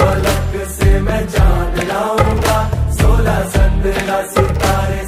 फलक से मैं जान लाऊँगा सोलह संद्रा सितारे